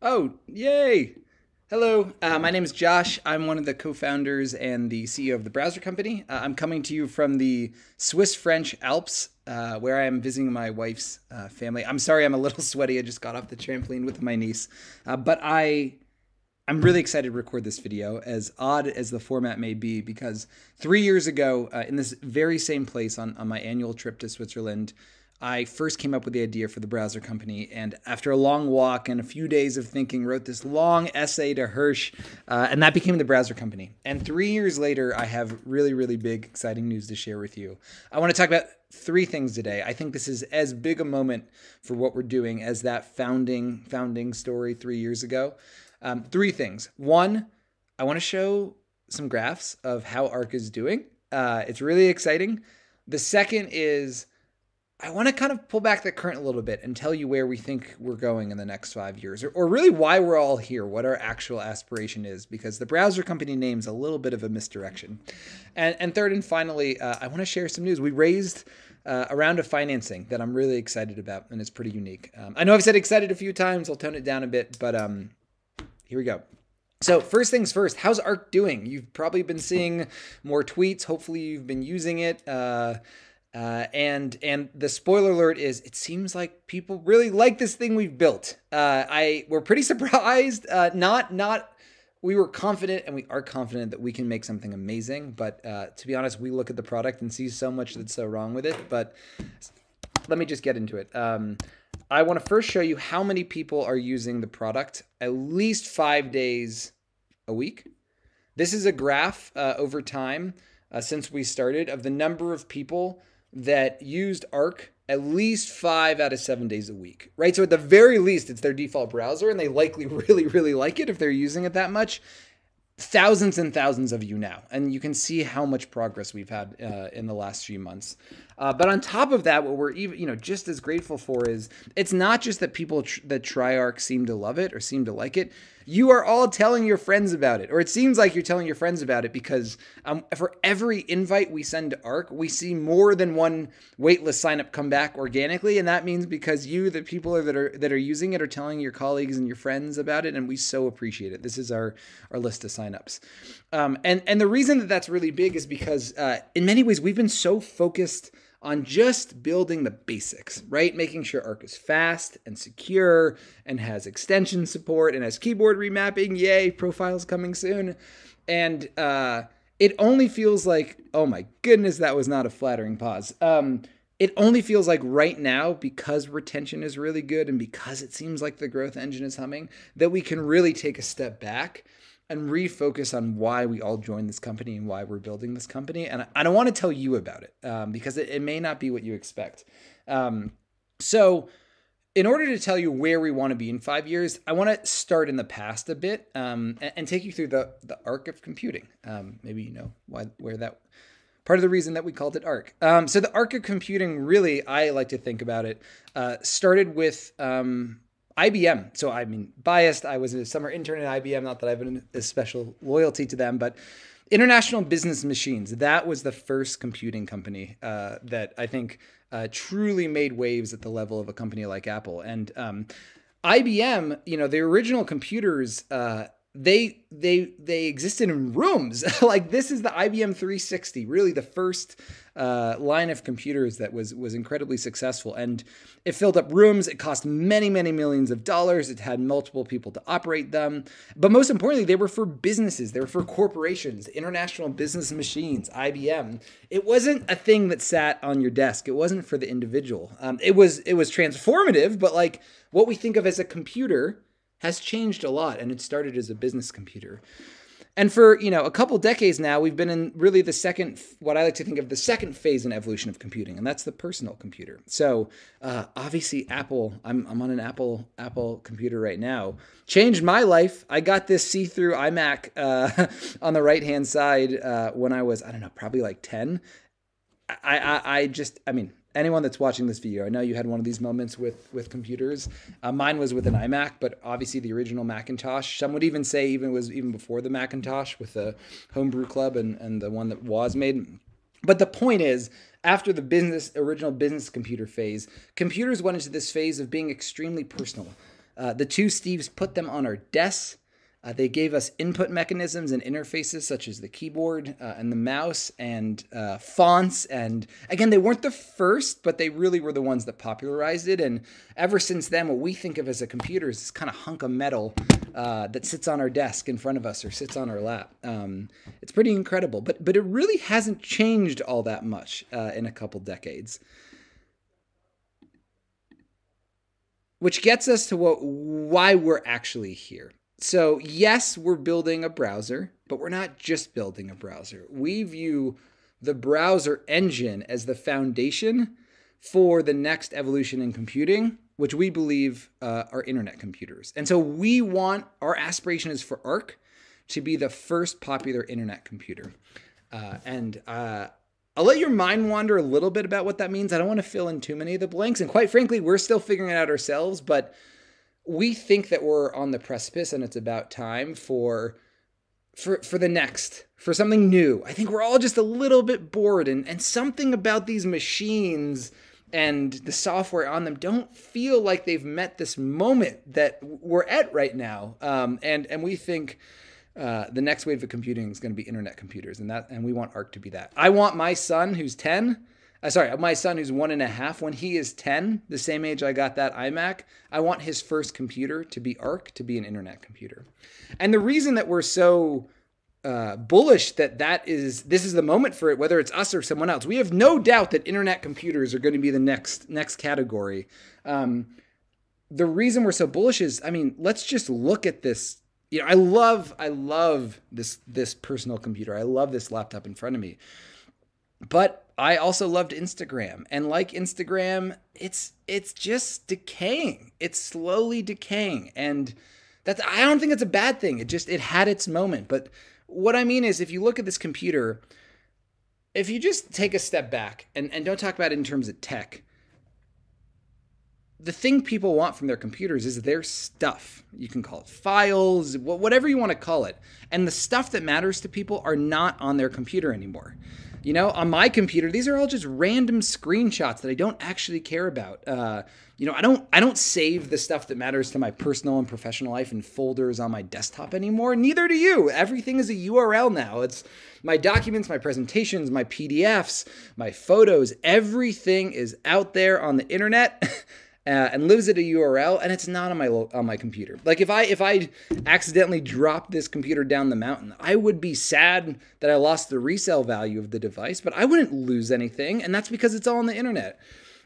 Oh, yay! Hello, uh, my name is Josh. I'm one of the co founders and the CEO of the Browser Company. Uh, I'm coming to you from the Swiss French Alps, uh, where I am visiting my wife's uh, family. I'm sorry I'm a little sweaty. I just got off the trampoline with my niece. Uh, but I. I'm really excited to record this video, as odd as the format may be, because three years ago, uh, in this very same place on, on my annual trip to Switzerland, I first came up with the idea for the browser company, and after a long walk and a few days of thinking, wrote this long essay to Hursh, uh, and that became the browser company. And three years later, I have really, really big, exciting news to share with you. I want to talk about three things today. I think this is as big a moment for what we're doing as that founding founding story three years ago. Um, three things. One, I want to show some graphs of how ARC is doing. Uh, it's really exciting. The second is I want to kind of pull back the curtain a little bit and tell you where we think we're going in the next five years, or, or really why we're all here, what our actual aspiration is, because the browser company name's a little bit of a misdirection. And, and third and finally, uh, I want to share some news. We raised uh, a round of financing that I'm really excited about, and it's pretty unique. Um, I know I've said excited a few times, I'll tone it down a bit, but um, here we go. So, first things first, how's ARC doing? You've probably been seeing more tweets. Hopefully, you've been using it. Uh, uh, and and the spoiler alert is it seems like people really like this thing we've built. Uh, I we're pretty surprised. Uh, not not we were confident and we are confident that we can make something amazing. But uh, to be honest, we look at the product and see so much that's so wrong with it. But let me just get into it. Um, I want to first show you how many people are using the product at least five days a week. This is a graph uh, over time uh, since we started of the number of people that used Arc at least five out of seven days a week, right? So at the very least, it's their default browser, and they likely really, really like it if they're using it that much. Thousands and thousands of you now, and you can see how much progress we've had uh, in the last few months. Uh, but on top of that, what we're even, you know, just as grateful for is it's not just that people tr- that try Arc seem to love it or seem to like it you are all telling your friends about it, or it seems like you're telling your friends about it because um, for every invite we send to ARC, we see more than one waitlist sign up come back organically, and that means because you, the people that are that are using it, are telling your colleagues and your friends about it, and we so appreciate it. This is our our list of signups, um, and and the reason that that's really big is because uh, in many ways we've been so focused on just building the basics, right? Making sure Arc is fast and secure and has extension support and has keyboard remapping. Yay, profiles coming soon. And uh, it only feels like, oh my goodness, that was not a flattering pause. Um, it only feels like right now, because retention is really good and because it seems like the growth engine is humming, that we can really take a step back and refocus on why we all joined this company and why we're building this company. And I, don't want to tell you about it um, because it, it, may not be what you expect. Um, so, in order to tell you where we want to be in five years, I want to start in the past a bit um, and, and, take you through the the arc of computing. Um, maybe you know why where that part of the reason that we called it arc. Um, so the arc of computing, really, I like to think about it, uh, started with um, IBM. So I mean, biased. I was a summer intern at IBM. Not that I have a special loyalty to them, but International Business Machines. That was the first computing company uh, that I think uh, truly made waves at the level of a company like Apple. And um, IBM, you know, the original computers. Uh, they they they existed in rooms like this is the IBM 360 really the first uh, line of computers that was was incredibly successful, and it filled up rooms. It cost many many millions of dollars. It had multiple people to operate them, but most importantly, they were for businesses. They were for corporations, international business machines, IBM. It wasn't a thing that sat on your desk. It wasn't for the individual. Um, it was it was transformative, but like what we think of as a computer has changed a lot, and it started as a business computer. And for, you know, a couple decades now, we've been in really the second, what I like to think of the second phase in evolution of computing, and that's the personal computer. So uh, obviously Apple, I'm, I'm on an Apple Apple computer right now, changed my life. I got this see-through iMac uh, on the right-hand side uh, when I was, I don't know, probably like 10. I, I, I just, I mean, anyone that's watching this video, I know you had one of these moments with with computers. Uh, mine was with an iMac, but obviously the original Macintosh. Some would even say even was even before the Macintosh with the Homebrew Club and and the one that was made. But the point is, after the business original business computer phase, computers went into this phase of being extremely personal. Uh, the two Steves put them on our desks. Uh, they gave us input mechanisms and interfaces such as the keyboard uh, and the mouse and uh, fonts. And again, they weren't the first, but they really were the ones that popularized it. And ever since then, what we think of as a computer is this kind of hunk of metal uh, that sits on our desk in front of us or sits on our lap. Um, it's pretty incredible, but but it really hasn't changed all that much uh, in a couple decades. Which gets us to what why we're actually here. So, yes, we're building a browser, but we're not just building a browser. We view the browser engine as the foundation for the next evolution in computing, which we believe uh, are internet computers. And so, we want our aspiration is for Arc to be the first popular internet computer. Uh, and uh, I'll let your mind wander a little bit about what that means. I don't want to fill in too many of the blanks. And quite frankly, we're still figuring it out ourselves, but we think that we're on the precipice and it's about time for for for the next for something new. I think we're all just a little bit bored and and something about these machines and the software on them don't feel like they've met this moment that we're at right now. Um, and and we think uh, the next wave of computing is going to be internet computers and that and we want arc to be that. I want my son who's 10 uh, sorry, my son who's one and a half, when he is 10, the same age I got that iMac, I want his first computer to be ARC, to be an internet computer. And the reason that we're so uh, bullish that that is this is the moment for it, whether it's us or someone else, we have no doubt that internet computers are going to be the next next category. Um, the reason we're so bullish is, I mean, let's just look at this. You know, I love I love this this personal computer. I love this laptop in front of me. But I also loved Instagram. And like Instagram, it's it's just decaying. It's slowly decaying. And that's I don't think it's a bad thing. It just it had its moment. But what I mean is if you look at this computer, if you just take a step back and, and don't talk about it in terms of tech, the thing people want from their computers is their stuff. You can call it files, whatever you want to call it. And the stuff that matters to people are not on their computer anymore. You know, on my computer, these are all just random screenshots that I don't actually care about. Uh, you know, I don't I don't save the stuff that matters to my personal and professional life in folders on my desktop anymore. Neither do you. Everything is a URL now. It's my documents, my presentations, my PDFs, my photos. Everything is out there on the internet. uh, and lives at a URL, and it's not on my on my computer. Like if I if I accidentally dropped this computer down the mountain, I would be sad that I lost the resale value of the device, but I wouldn't lose anything, and that's because it's all on the internet.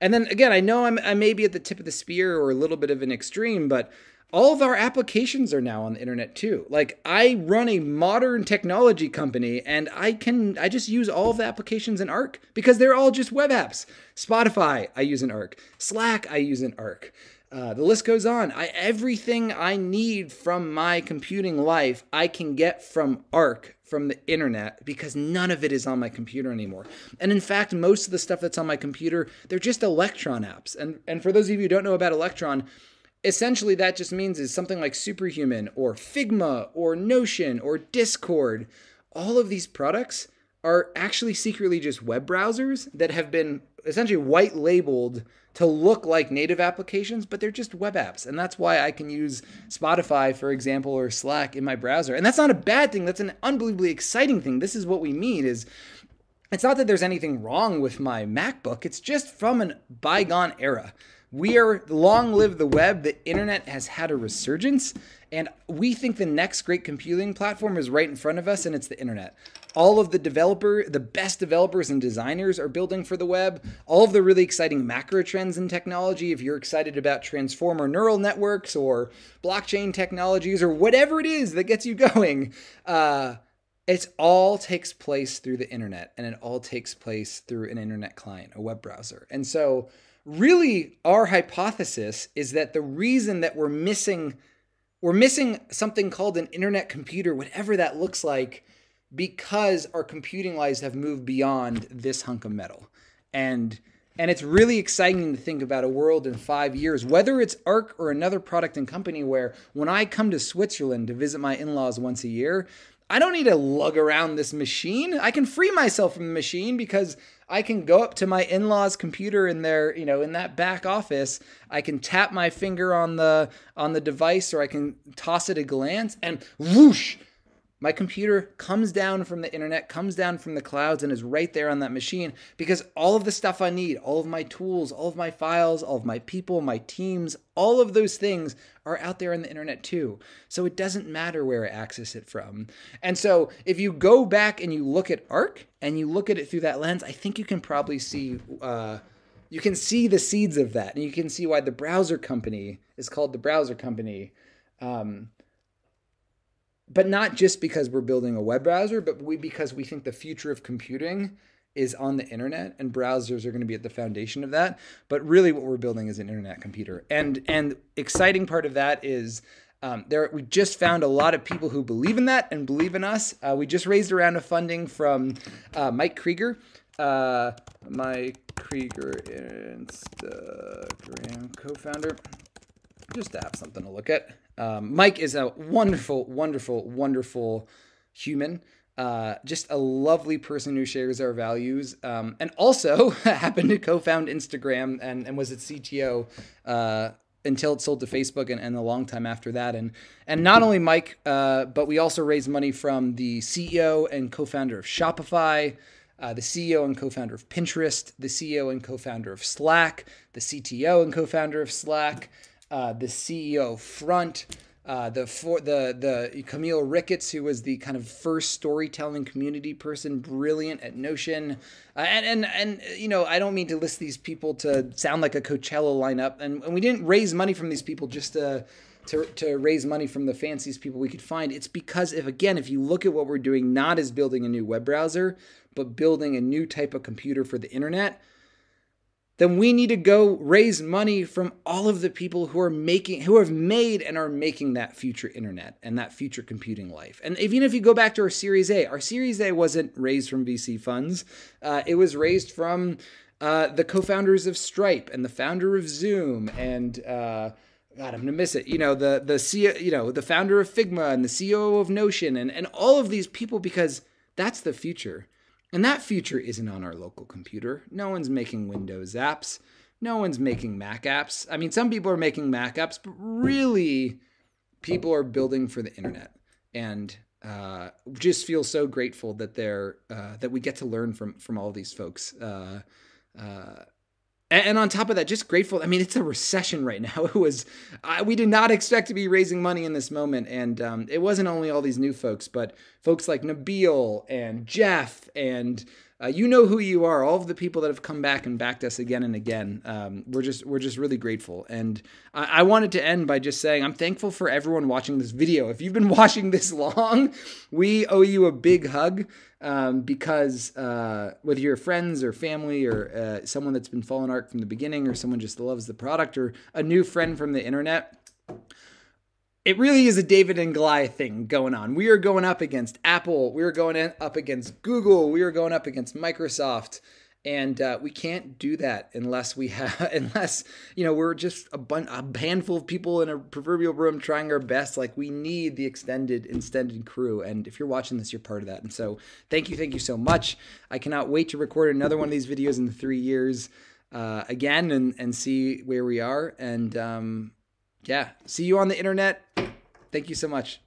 And then again, I know I'm, I may be at the tip of the spear or a little bit of an extreme, but all of our applications are now on the internet too. Like I run a modern technology company and I can I just use all of the applications in Arc because they're all just web apps. Spotify, I use in Arc. Slack, I use in Arc. Uh, the list goes on. I, everything I need from my computing life, I can get from Arc, from the internet, because none of it is on my computer anymore. And in fact, most of the stuff that's on my computer, they're just Electron apps. And and for those of you who don't know about Electron, essentially that just means is something like Superhuman or Figma or Notion or Discord. All of these products are actually secretly just web browsers that have been essentially white labeled to look like native applications, but they're just web apps. And that's why I can use Spotify, for example, or Slack in my browser. And that's not a bad thing. That's an unbelievably exciting thing. This is what we mean is it's not that there's anything wrong with my MacBook. It's just from a bygone era. We are long live the web. The internet has had a resurgence, and we think the next great computing platform is right in front of us, and it's the internet. All of the developer, the best developers and designers are building for the web. All of the really exciting macro trends in technology. If you're excited about transformer neural networks or blockchain technologies or whatever it is that gets you going, uh, it all takes place through the internet, and it all takes place through an internet client, a web browser. And so really our hypothesis is that the reason that we're missing we're missing something called an internet computer whatever that looks like because our computing lives have moved beyond this hunk of metal. And and it's really exciting to think about a world in five years, whether it's ARC or another product and company, where when I come to Switzerland to visit my in laws once a year, I don't need to lug around this machine. I can free myself from the machine because I can go up to my in-laws computer in their, you know, in that back office. I can tap my finger on the on the device or I can toss it a glance and whoosh, my computer comes down from the internet, comes down from the clouds, and is right there on that machine because all of the stuff I need, all of my tools, all of my files, all of my people, my teams, all of those things are out there on the internet too. So it doesn't matter where I access it from. And so if you go back and you look at Arc and you look at it through that lens, I think you can probably see. Uh, you can see the seeds of that, and you can see why the browser company is called the browser company. Um, but not just because we're building a web browser, but we because we think the future of computing is on the internet and browsers are going to be at the foundation of that. But really what we're building is an internet computer. And and exciting part of that is um, there, we just found a lot of people who believe in that and believe in us. Uh, we just raised a round of funding from uh, Mike Krieger. Uh, Mike Krieger, Instagram co-founder. Just to have something to look at. Um, Mike is a wonderful, wonderful, wonderful human. Uh, just a lovely person who shares our values, um, and also happened to co-found Instagram and, and was its CTO uh, until it sold to Facebook and, and a long time after that. And and not only Mike, uh, but we also raised money from the CEO and co-founder of Shopify. Uh, the CEO and co-founder of Pinterest, the CEO and co-founder of Slack, the CTO and co-founder of Slack, uh, the CEO Front, uh, the for the the Camille Ricketts, who was the kind of first storytelling community person, brilliant at Notion, uh, and and and you know I don't mean to list these people to sound like a Coachella lineup, and, and we didn't raise money from these people just to. To, to raise money from the fanciest people we could find. It's because if again, if you look at what we're doing, not as building a new web browser, but building a new type of computer for the internet, then we need to go raise money from all of the people who are making who have made and are making that future internet and that future computing life and even if you go back to our series a our series a wasn't raised from vc funds uh, it was raised from uh, the co-founders of stripe and the founder of zoom and uh, God, I'm gonna miss it. You know, the the CEO, you know, the founder of Figma and the CEO of Notion and, and all of these people because that's the future. And that feature isn't on our local computer. No one's making Windows apps. No one's making Mac apps. I mean, some people are making Mac apps, but really, people are building for the internet. And uh, just feel so grateful that they're uh, that we get to learn from from all these folks. Uh, uh and, on top of that, just grateful. I mean, it's a recession right now. It was, we did not expect to be raising money in this moment. And um, it wasn't only all these new folks, but folks like Nabil and Jeff and uh, you know who you are. All of the people that have come back and backed us again and again. Um, we're just we're just really grateful. And I, I, wanted to end by just saying I'm thankful for everyone watching this video. If you've been watching this long, we owe you a big hug um, because uh, whether you're friends or family or uh, someone that's been following Arc from the beginning or someone just loves the product or a new friend from the internet it really is a David and Goliath thing going on. We are going up against Apple. We are going up against Google. We are going up against Microsoft. And uh, we can't do that unless we have, unless you know, we're just a, bun- a handful of people in a proverbial room trying our best. Like we need the extended, extended crew. And if you're watching this, you're part of that. And so, thank you, thank you so much. I cannot wait to record another one of these videos in three years uh, again and and see where we are. And um, yeah, see you on the internet. Thank you so much.